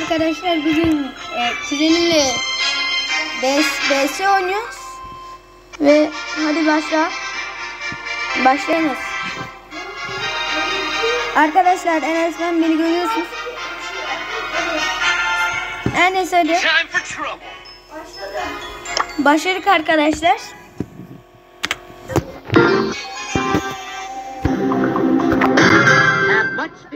arkadaşlar bugün e, kuzenimle BS, BS oynuyoruz. Ve hadi başla. Başlayınız. Arkadaşlar Enes ben beni görüyorsunuz. Enes hadi. Time for trouble. Başladık arkadaşlar. Have much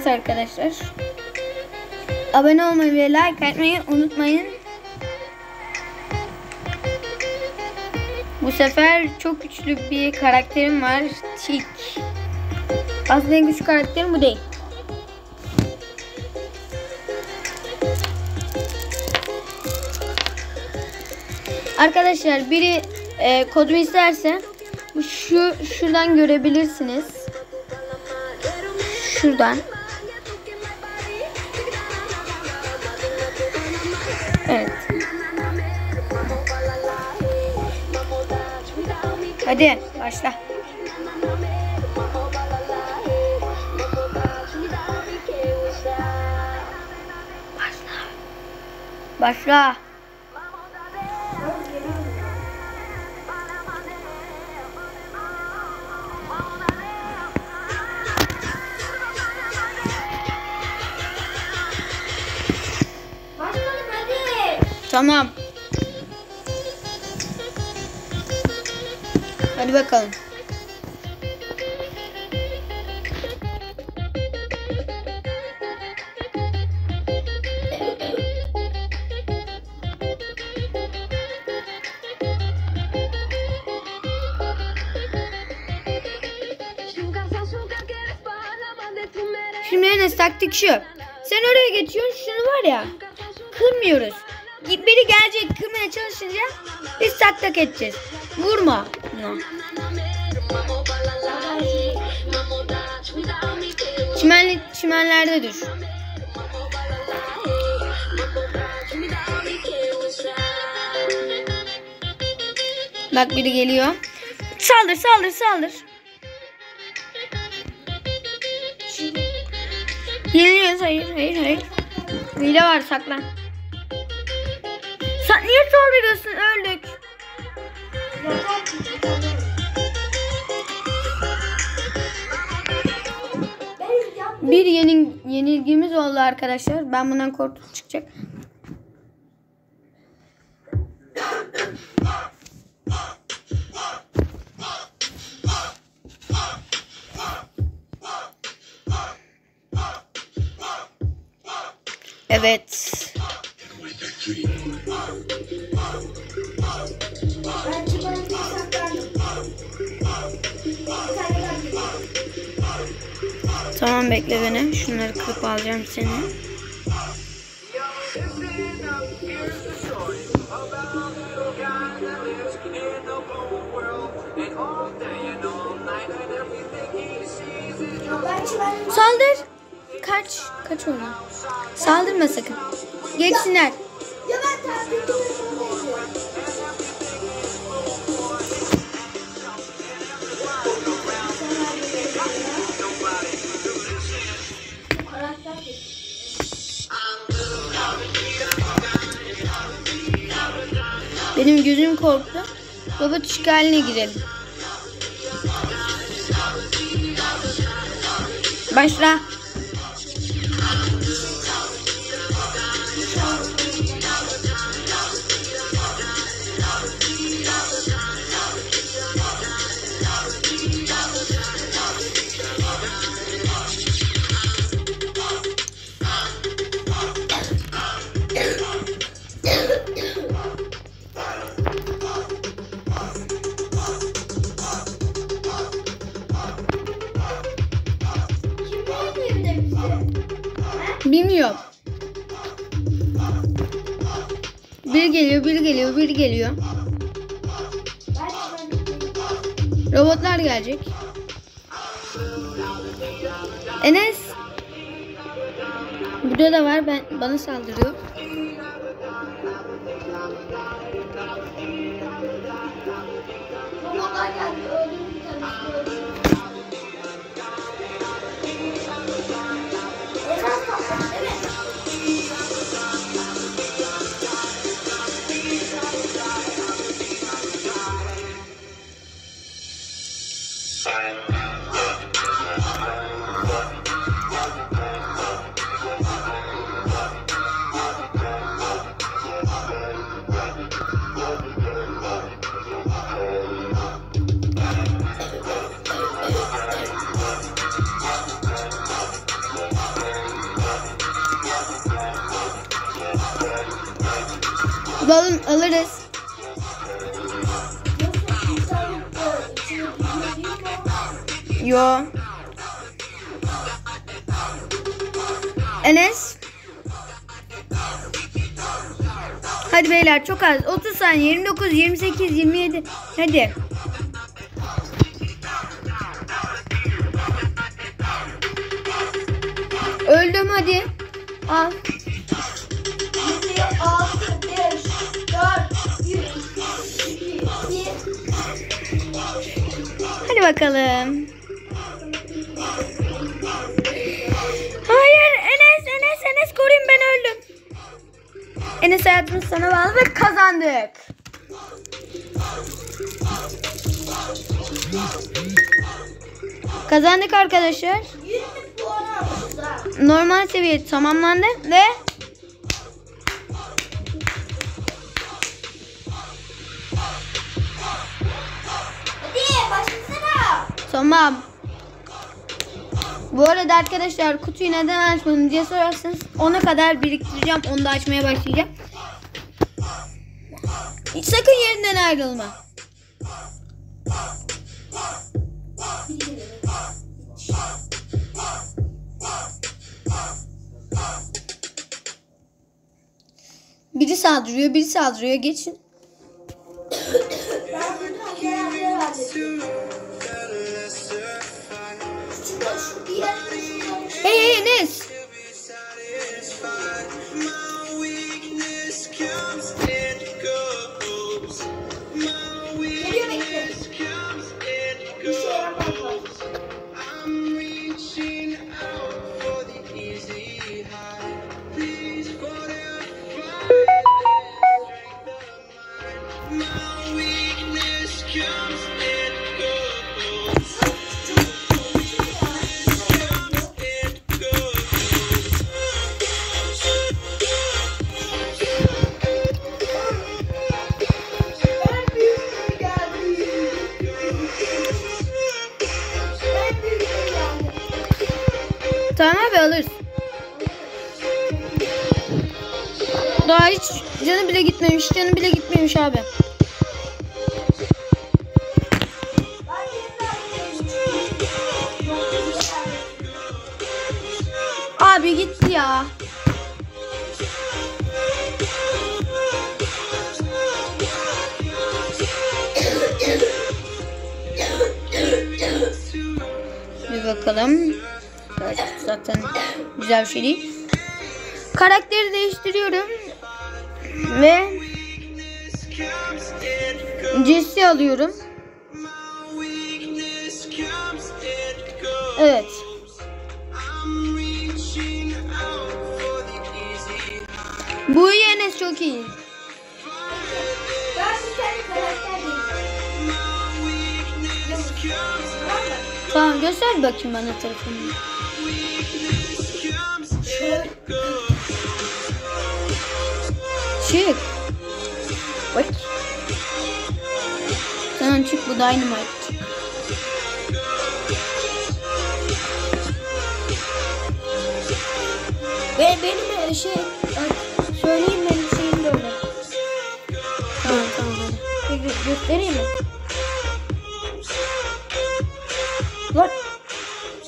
Evet arkadaşlar. Abone olmayı ve like atmayı unutmayın. Bu sefer çok güçlü bir karakterim var. Tik. Aslında en güçlü karakterim bu değil. Arkadaşlar biri e, kodumu isterse şu şuradan görebilirsiniz. Şuradan. Evet. Hadi başla. Başla. Başkanım Tamam. Hadi bakalım. Şimdi Enes taktik şu. Sen oraya geçiyorsun şunu var ya. Kırmıyoruz. Biri gelecek kırmaya çalışınca biz tak tak edeceğiz. Vurma. No. Çimenli, çimenlerde dur. Bak biri geliyor. Saldır saldır saldır. Yeniliyoruz hayır hayır hayır. Hile var saklan. Sen niye saldırıyorsun öldük. Bir yeni, yenilgimiz oldu arkadaşlar. Ben bundan korkup çıkacak. Evet. Tamam bekle beni. Şunları kırıp alacağım seni. Saldır. Kaç. Kaç onu. Saldırma sakın. Geçsinler. Benim gözüm korktu. Baba çık haline girelim. Başla. Bir geliyor, bir geliyor, bir geliyor. Robotlar gelecek. Enes. Burada da var. Ben bana saldırıyor. Balon alırız. Yo. Enes. Hadi beyler çok az. 30 saniye. 29, 28, 27. Hadi. Öldüm hadi. Al. 7, bakalım. Hayır Enes Enes Enes koruyun ben öldüm. Enes hayatımız sana bağlı ve kazandık. Kazandık arkadaşlar. 20 puan almışız ha. Normal seviye tamamlandı ve Hadi başlasana. Tamam. Bu arada arkadaşlar kutuyu neden açmadım diye sorarsanız ona kadar biriktireceğim. Onu da açmaya başlayacağım. Hiç sakın yerinden ayrılma. Biri saldırıyor, biri saldırıyor. Geçin. Bile gitmemiş. Canı bile gitmemiş abi. Abi gitti ya. Bir bakalım. Zaten güzel bir şey değil. Karakteri değiştiriyorum. Ve Jesse alıyorum. Evet. Bu iyi Enes çok iyi. Tamam göster bakayım bana telefonunu. Çık. Tamam çık bu Dynamite. Ve benim e, şey bak, söyleyeyim benim şeyim de öyle. Tamam tamam. Peki, göstereyim mi? Lan.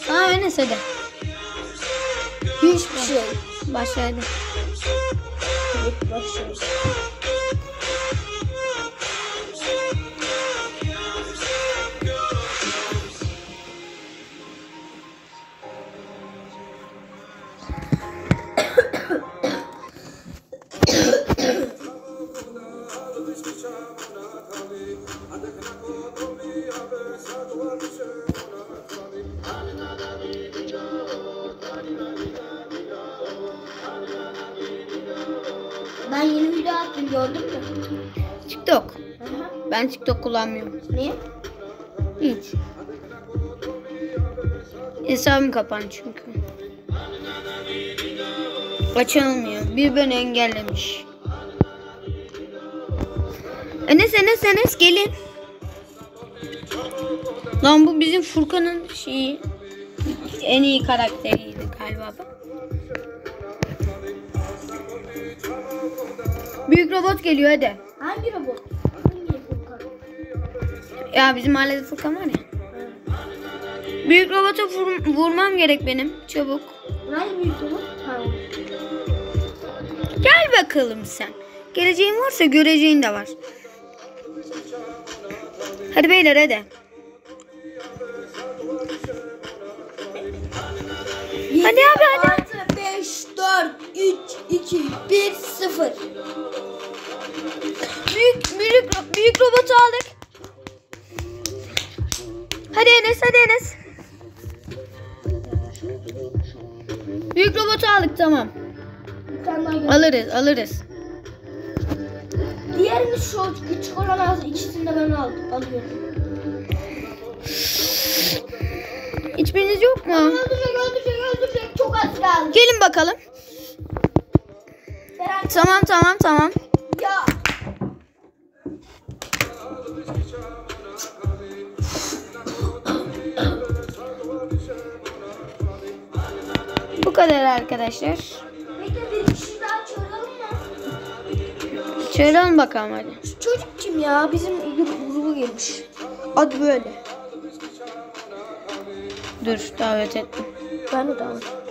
Tamam Enes hadi. Hiçbir şey. Başla hadi. Evet başlıyoruz. TikTok. Hı. Ben TikTok kullanmıyorum. Niye? Hiç. Hesabım kapan çünkü. Açılmıyor. Bir beni engellemiş. Enes Enes Enes gelin. Lan bu bizim Furkan'ın şeyi. En iyi karakteriydi galiba. Büyük robot geliyor hadi. Hangi robot? Ya bizim mahallede Furkan var ya. Büyük robota vur- vurmam gerek benim. Çabuk. Hangi büyük robot? Gel bakalım sen. Geleceğin varsa göreceğin de var. Hadi beyler hadi. Hadi abi hadi. 6, 5, 4, 3, 2, 1, 0. Büyük büyük robotu aldık. Hadi Enes hadi Enes. Büyük robotu aldık tamam. Alırız alırız. Diğerini şu küçük olan az ikisini de ben aldım, alıyorum. Hiçbiriniz yok mu? Öldürecek, öldürecek, öldürecek. Çok az kaldı. Gelin bakalım. Tamam tamam tamam. ya. Bu kadar arkadaşlar. Çağıralım bakalım hadi. Şu çocuk kim ya? Bizim gru- grubu gelmiş. Adı böyle. Dur davet ettim. Ben de davet. Davet.